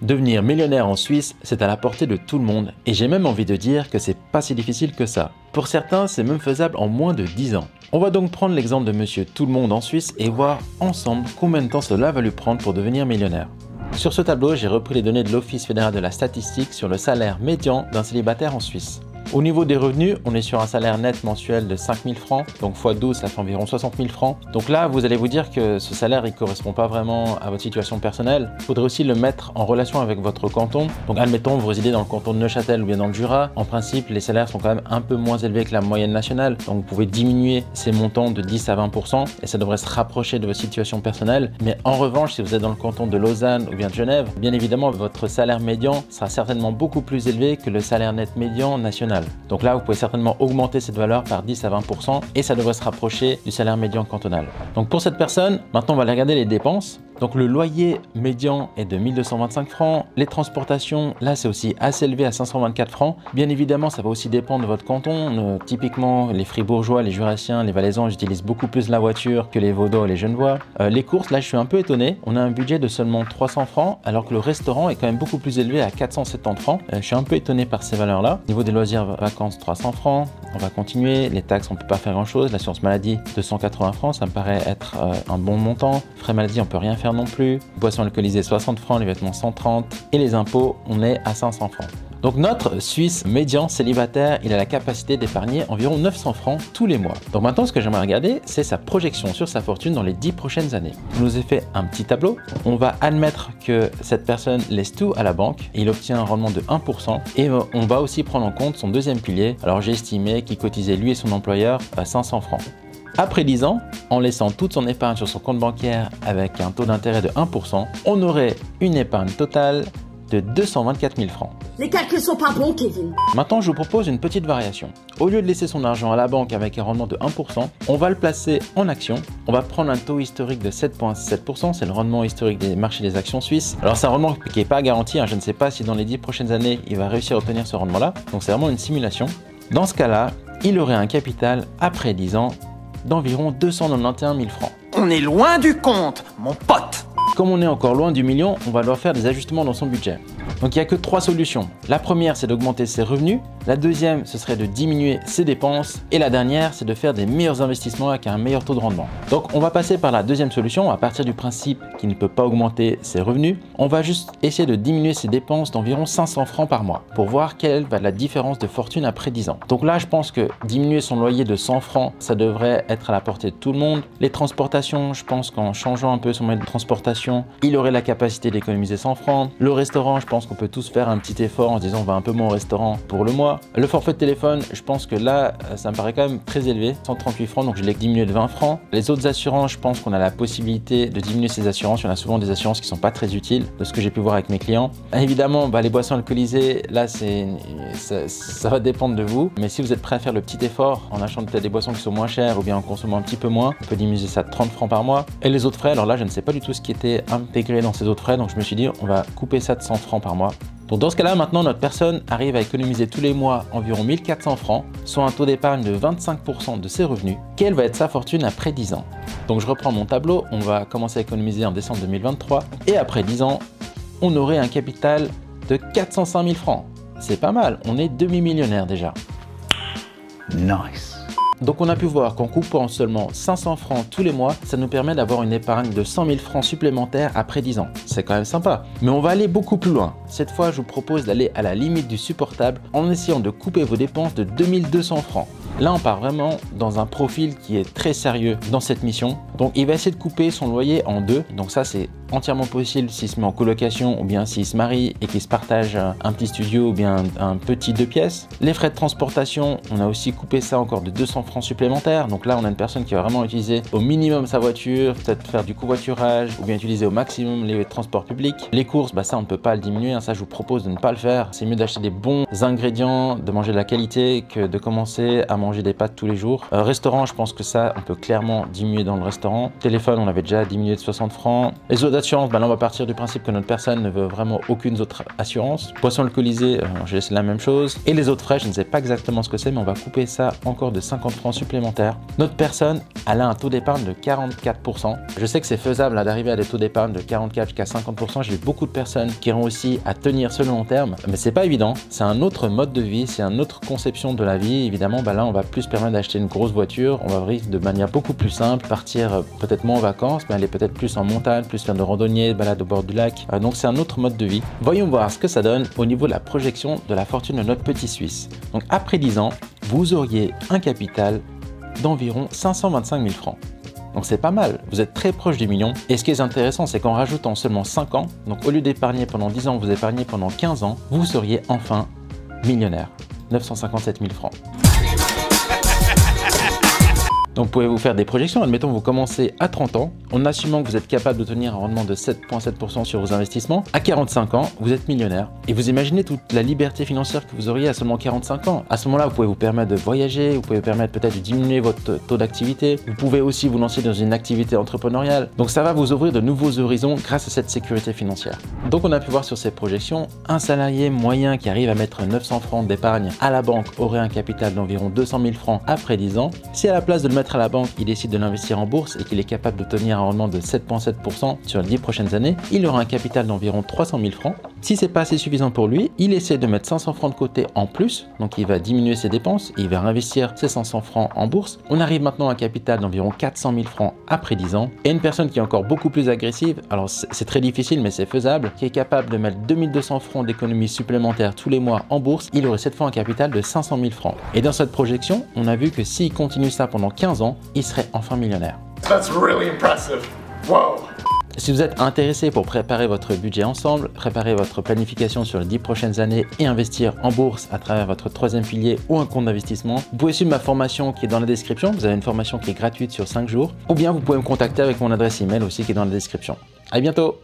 Devenir millionnaire en Suisse, c'est à la portée de tout le monde et j'ai même envie de dire que c'est pas si difficile que ça. Pour certains, c'est même faisable en moins de 10 ans. On va donc prendre l'exemple de monsieur tout le monde en Suisse et voir ensemble combien de temps cela va lui prendre pour devenir millionnaire. Sur ce tableau, j'ai repris les données de l'Office fédéral de la statistique sur le salaire médian d'un célibataire en Suisse. Au niveau des revenus, on est sur un salaire net mensuel de 5000 francs, donc x 12, ça fait environ 60 000 francs. Donc là, vous allez vous dire que ce salaire, il correspond pas vraiment à votre situation personnelle. Il faudrait aussi le mettre en relation avec votre canton. Donc admettons, vous résidez dans le canton de Neuchâtel ou bien dans le Jura. En principe, les salaires sont quand même un peu moins élevés que la moyenne nationale. Donc vous pouvez diminuer ces montants de 10 à 20% et ça devrait se rapprocher de votre situation personnelle. Mais en revanche, si vous êtes dans le canton de Lausanne ou bien de Genève, bien évidemment, votre salaire médian sera certainement beaucoup plus élevé que le salaire net médian national. Donc là, vous pouvez certainement augmenter cette valeur par 10 à 20% et ça devrait se rapprocher du salaire médian cantonal. Donc pour cette personne, maintenant on va aller regarder les dépenses. Donc le loyer médian est de 1225 francs. Les transportations, là c'est aussi assez élevé à 524 francs. Bien évidemment, ça va aussi dépendre de votre canton. Euh, typiquement, les fribourgeois, les jurassiens, les valaisans utilisent beaucoup plus la voiture que les vaudois et les genevois. Euh, les courses, là je suis un peu étonné. On a un budget de seulement 300 francs alors que le restaurant est quand même beaucoup plus élevé à 470 francs. Euh, je suis un peu étonné par ces valeurs-là. Niveau des loisirs vacances, 300 francs. On va continuer. Les taxes, on peut pas faire grand-chose. L'assurance maladie, 280 francs, ça me paraît être un bon montant. Frais maladie, on peut rien faire non plus. Boissons alcoolisées 60 francs, les vêtements 130 et les impôts, on est à 500 francs. Donc notre Suisse médian célibataire, il a la capacité d'épargner environ 900 francs tous les mois. Donc maintenant, ce que j'aimerais regarder, c'est sa projection sur sa fortune dans les 10 prochaines années. Je nous ai fait un petit tableau. On va admettre que cette personne laisse tout à la banque il obtient un rendement de 1%. Et on va aussi prendre en compte son deuxième pilier. Alors j'ai estimé qu'il cotisait lui et son employeur à 500 francs. Après 10 ans, en laissant toute son épargne sur son compte bancaire avec un taux d'intérêt de 1%, on aurait une épargne totale de 224 000 francs. Les calculs sont pas bons, Kevin. Maintenant, je vous propose une petite variation. Au lieu de laisser son argent à la banque avec un rendement de 1%, on va le placer en action. On va prendre un taux historique de 7,7%, c'est le rendement historique des marchés des actions suisses. Alors c'est un rendement qui n'est pas garanti, hein. je ne sais pas si dans les 10 prochaines années, il va réussir à obtenir ce rendement-là. Donc c'est vraiment une simulation. Dans ce cas-là, il aurait un capital après 10 ans d'environ 291 000 francs. On est loin du compte, mon pote Comme on est encore loin du million, on va devoir faire des ajustements dans son budget. Donc il n'y a que trois solutions. La première, c'est d'augmenter ses revenus. La deuxième, ce serait de diminuer ses dépenses. Et la dernière, c'est de faire des meilleurs investissements avec un meilleur taux de rendement. Donc on va passer par la deuxième solution à partir du principe qu'il ne peut pas augmenter ses revenus. On va juste essayer de diminuer ses dépenses d'environ 500 francs par mois pour voir quelle va la différence de fortune après 10 ans. Donc là, je pense que diminuer son loyer de 100 francs, ça devrait être à la portée de tout le monde. Les transportations, je pense qu'en changeant un peu son moyen de transportation, il aurait la capacité d'économiser 100 francs. Le restaurant, je pense qu'on peut tous faire un petit effort en se disant on va un peu moins au restaurant pour le mois. Le forfait de téléphone, je pense que là, ça me paraît quand même très élevé, 138 francs, donc je l'ai diminué de 20 francs. Les autres assurances, je pense qu'on a la possibilité de diminuer ces assurances. Il y en a souvent des assurances qui sont pas très utiles, de ce que j'ai pu voir avec mes clients. Évidemment, bah, les boissons alcoolisées, là, c'est ça, va dépendre de vous. Mais si vous êtes prêt à faire le petit effort en achetant peut-être des boissons qui sont moins chères ou bien en consommant un petit peu moins, on peut diminuer ça de 30 francs par mois. Et les autres frais, alors là, je ne sais pas du tout ce qui était intégré dans ces autres frais, donc je me suis dit, on va couper ça de 100 francs par mois. Donc dans ce cas-là, maintenant, notre personne arrive à économiser tous les mois environ 1400 francs, soit un taux d'épargne de 25% de ses revenus. Quelle va être sa fortune après 10 ans? Donc je reprends mon tableau, on va commencer à économiser en décembre 2023, et après 10 ans, on aurait un capital de 405 000 francs. C'est pas mal, on est demi-millionnaire déjà. Nice donc on a pu voir qu'en coupant seulement 500 francs tous les mois, ça nous permet d'avoir une épargne de 100 000 francs supplémentaires après 10 ans. C'est quand même sympa. Mais on va aller beaucoup plus loin. Cette fois, je vous propose d'aller à la limite du supportable en essayant de couper vos dépenses de 2200 francs. Là, on part vraiment dans un profil qui est très sérieux dans cette mission. Donc, il va essayer de couper son loyer en deux. Donc ça, c'est entièrement possible s'il se met en colocation ou bien s'il se marie et qu'il se partage un petit studio ou bien un petit deux pièces. Les frais de transportation, on a aussi coupé ça encore de 200 francs supplémentaires. Donc là, on a une personne qui va vraiment utiliser au minimum sa voiture, peut-être faire du covoiturage ou bien utiliser au maximum les transports publics. Les courses, bah ça, on ne peut pas le diminuer. Hein. Ça, je vous propose de ne pas le faire. C'est mieux d'acheter des bons ingrédients, de manger de la qualité que de commencer à manger des pâtes tous les jours. Euh, restaurant, je pense que ça, on peut clairement diminuer dans le restaurant Téléphone, on avait déjà diminué de 60 francs. Les autres assurances, bah là, on va partir du principe que notre personne ne veut vraiment aucune autre assurance. Poisson alcoolisé, euh, j'ai la même chose. Et les autres frais, je ne sais pas exactement ce que c'est, mais on va couper ça encore de 50 francs supplémentaires. Notre personne, elle a un taux d'épargne de 44%. Je sais que c'est faisable d'arriver à des taux d'épargne de 44 jusqu'à 50%. J'ai vu beaucoup de personnes qui ont aussi à tenir ce long terme, mais c'est pas évident. C'est un autre mode de vie, c'est une autre conception de la vie. Évidemment, bah là, on va plus permettre d'acheter une grosse voiture. On va de manière beaucoup plus simple, partir euh, peut-être moins en vacances, mais aller peut-être plus en montagne, plus faire de randonnée, de balade au bord du lac. Euh, donc c'est un autre mode de vie. Voyons voir ce que ça donne au niveau de la projection de la fortune de notre petit Suisse. Donc après 10 ans, vous auriez un capital d'environ 525 000 francs. Donc c'est pas mal, vous êtes très proche du million. Et ce qui est intéressant, c'est qu'en rajoutant seulement 5 ans, donc au lieu d'épargner pendant 10 ans, vous épargnez pendant 15 ans, vous seriez enfin millionnaire. 957 000 francs. Donc vous pouvez vous faire des projections? Admettons vous commencez à 30 ans, en assumant que vous êtes capable d'obtenir un rendement de 7,7% sur vos investissements. À 45 ans, vous êtes millionnaire. Et vous imaginez toute la liberté financière que vous auriez à seulement 45 ans. À ce moment-là, vous pouvez vous permettre de voyager, vous pouvez permettre peut-être de diminuer votre taux d'activité. Vous pouvez aussi vous lancer dans une activité entrepreneuriale. Donc ça va vous ouvrir de nouveaux horizons grâce à cette sécurité financière. Donc on a pu voir sur ces projections, un salarié moyen qui arrive à mettre 900 francs d'épargne à la banque aurait un capital d'environ 200 000 francs après 10 ans. Si à la place de le mettre à la banque, il décide de l'investir en bourse et qu'il est capable d'obtenir un rendement de 7,7% sur les 10 prochaines années, il aura un capital d'environ 300 000 francs. Si c'est pas assez suffisant pour lui, il essaie de mettre 500 francs de côté en plus, donc il va diminuer ses dépenses, il va investir ses 500 francs en bourse. On arrive maintenant à un capital d'environ 400 000 francs après 10 ans. Et une personne qui est encore beaucoup plus agressive, alors c'est très difficile mais c'est faisable, qui est capable de mettre 2200 francs d'économie supplémentaires tous les mois en bourse, il aurait cette fois un capital de 500 000 francs. Et dans cette projection, on a vu que s'il continue ça pendant 15 ans, il serait enfin millionnaire. That's really impressive. Whoa. Si vous êtes intéressé pour préparer votre budget ensemble, préparer votre planification sur les 10 prochaines années et investir en bourse à travers votre troisième pilier ou un compte d'investissement, vous pouvez suivre ma formation qui est dans la description. Vous avez une formation qui est gratuite sur 5 jours. Ou bien vous pouvez me contacter avec mon adresse email aussi qui est dans la description. À bientôt